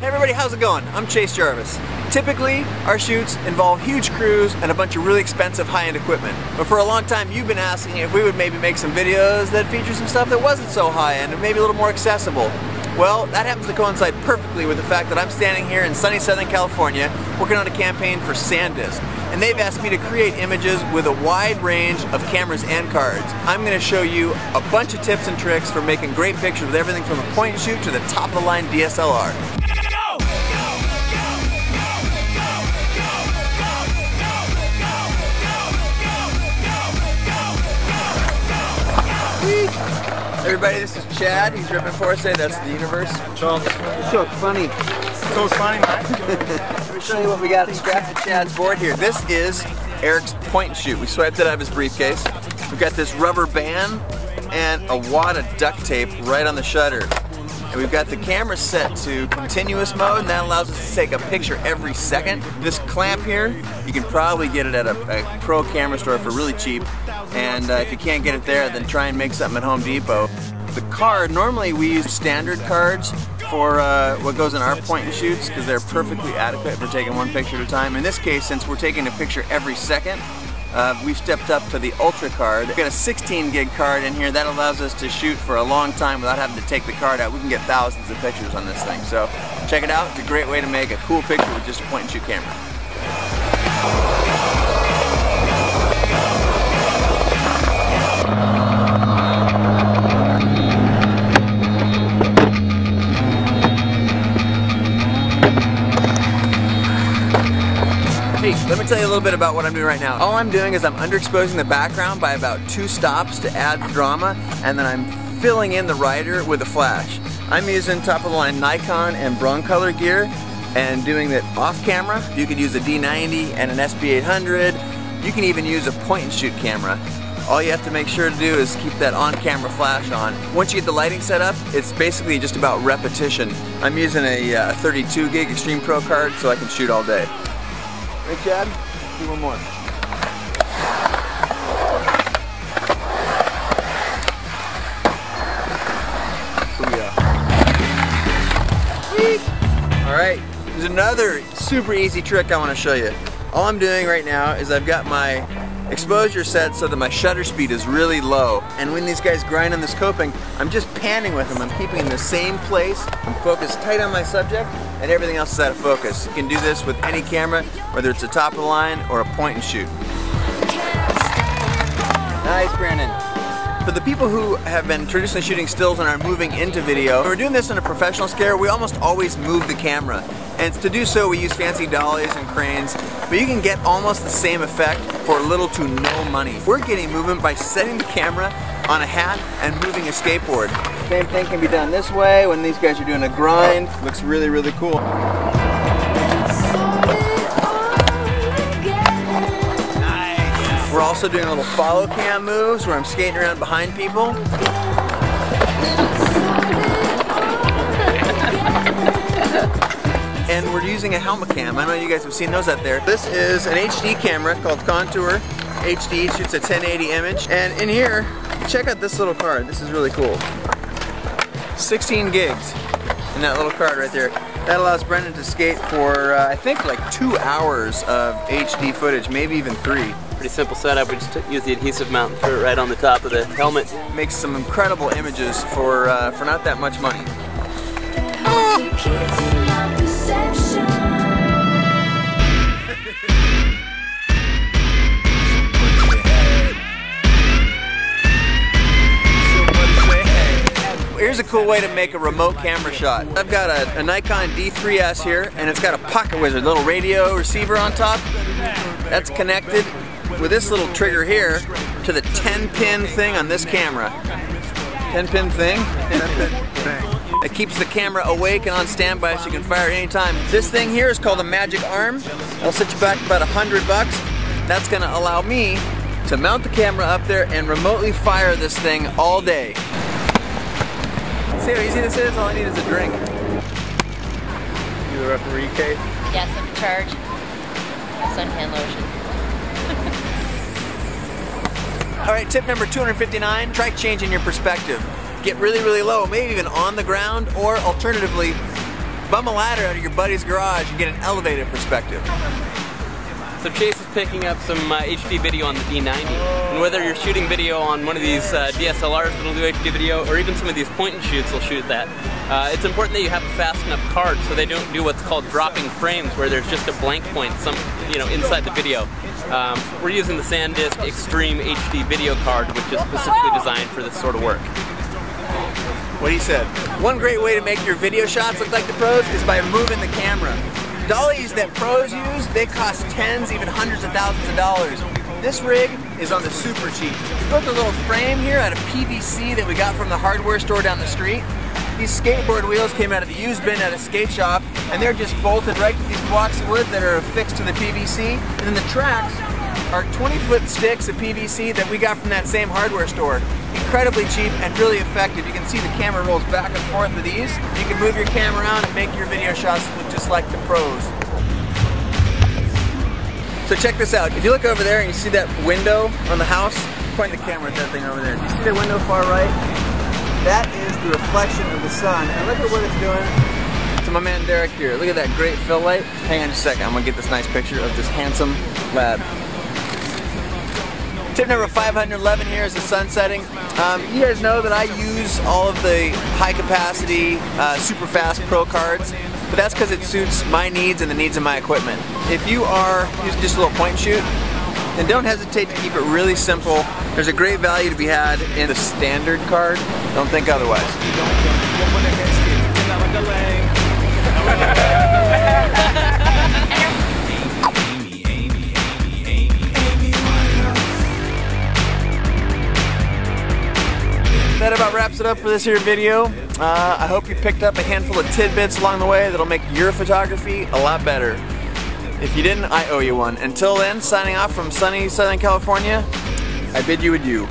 Hey everybody, how's it going? I'm Chase Jarvis. Typically, our shoots involve huge crews and a bunch of really expensive high-end equipment. But for a long time, you've been asking if we would maybe make some videos that feature some stuff that wasn't so high-end and maybe a little more accessible. Well, that happens to coincide perfectly with the fact that I'm standing here in sunny Southern California working on a campaign for SanDisk. And they've asked me to create images with a wide range of cameras and cards. I'm going to show you a bunch of tips and tricks for making great pictures with everything from a point and shoot to the top of the line DSLR. Everybody, this is Chad. He's ripping for Forsyth. That's the universe. So, So funny. so funny, man. Let me show you what we got strapped to Chad's board here. This is Eric's point and shoot. We swiped it out of his briefcase. We've got this rubber band and a wad of duct tape right on the shutter. And we've got the camera set to continuous mode, and that allows us to take a picture every second. This clamp here, you can probably get it at a, a pro camera store for really cheap. And uh, if you can't get it there, then try and make something at Home Depot. The card, normally we use standard cards for uh, what goes in our point and shoots because they're perfectly adequate for taking one picture at a time. In this case, since we're taking a picture every second, uh, we've stepped up to the Ultra card. We've got a 16 gig card in here that allows us to shoot for a long time without having to take the card out. We can get thousands of pictures on this thing. So check it out. It's a great way to make a cool picture with just a point and shoot camera. Let me tell you a little bit about what I'm doing right now. All I'm doing is I'm underexposing the background by about two stops to add drama, and then I'm filling in the rider with a flash. I'm using top of the line Nikon and Broncolor gear and doing it off camera. You could use a D90 and an SB800. You can even use a point and shoot camera. All you have to make sure to do is keep that on-camera flash on. Once you get the lighting set up, it's basically just about repetition. I'm using a uh, 32 gig Extreme Pro card so I can shoot all day. Hey Chad, do one more. Booyah. All right, there's another super easy trick I want to show you. All I'm doing right now is I've got my exposure set so that my shutter speed is really low. And when these guys grind on this coping, I'm just panning with them. I'm keeping in the same place. I'm focused tight on my subject and everything else is out of focus. You can do this with any camera, whether it's a top of the line or a point and shoot. Nice, Brandon. For the people who have been traditionally shooting stills and are moving into video, when we're doing this in a professional scale, we almost always move the camera. And to do so, we use fancy dollies and cranes, but you can get almost the same effect for little to no money. We're getting movement by setting the camera on a hat and moving a skateboard. Same thing can be done this way when these guys are doing a grind. Looks really, really cool. Also doing little follow cam moves where I'm skating around behind people. And we're using a helmet cam. I know you guys have seen those out there. This is an HD camera called Contour HD. Shoots a 1080 image. And in here, check out this little card. This is really cool. 16 gigs in that little card right there. That allows Brendan to skate for, uh, I think, like two hours of HD footage, maybe even three. Pretty simple setup. We just use the adhesive mount and throw it right on the top of the helmet. Makes some incredible images for, uh, for not that much money. Here's a cool way to make a remote camera shot. I've got a, a Nikon D3S here, and it's got a Pocket Wizard, little radio receiver on top. That's connected with this little trigger here to the 10 pin thing on this camera. 10 pin thing. It keeps the camera awake and on standby so you can fire at any time. This thing here is called a Magic Arm. It'll set you back about a hundred bucks. That's gonna allow me to mount the camera up there and remotely fire this thing all day. See how easy this is? All I need is a drink. You the referee, Kate? Yes, I'm in charge. Suntan lotion. All right, tip number 259, try changing your perspective. Get really, really low, maybe even on the ground, or alternatively, bum a ladder out of your buddy's garage and get an elevated perspective. So Chase is picking up some uh, HD video on the D90. And whether you're shooting video on one of these uh, DSLRs that'll do HD video, or even some of these point and shoots will shoot that, uh, it's important that you have a fast enough card so they don't do what's called dropping frames, where there's just a blank point, some you know, inside the video. Um, we're using the SanDisk Extreme HD video card, which is specifically designed for this sort of work. What he said. One great way to make your video shots look like the pros is by moving the camera. Dollies that pros use, they cost tens, even hundreds of thousands of dollars. This rig is on the super cheap. We built a little frame here out of PVC that we got from the hardware store down the street. These skateboard wheels came out of the used bin at a skate shop, and they're just bolted right to these blocks of wood that are affixed to the PVC. And then the tracks are 20 foot sticks of PVC that we got from that same hardware store. Incredibly cheap and really effective. You can see the camera rolls back and forth with these. You can move your camera around and make your video shots look just like the pros. So check this out. If you look over there and you see that window on the house, point the camera at that thing over there. You see that window far right? That is the reflection of the sun. And look at what it's doing to my man Derek here. Look at that great fill light. Hang on just a second. I'm gonna get this nice picture of this handsome lad. Tip number 511 here is the sun setting. Um, you guys know that I use all of the high capacity, uh, super fast pro cards, but that's because it suits my needs and the needs of my equipment. If you are using just a little point point shoot, then don't hesitate to keep it really simple. There's a great value to be had in the standard card. Don't think otherwise. that about wraps it up for this here video. Uh, I hope you picked up a handful of tidbits along the way that'll make your photography a lot better. If you didn't, I owe you one. Until then, signing off from sunny Southern California, I bid you adieu.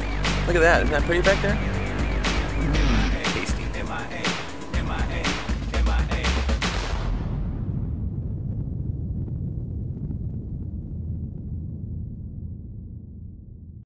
Look at that, isn't that pretty back there?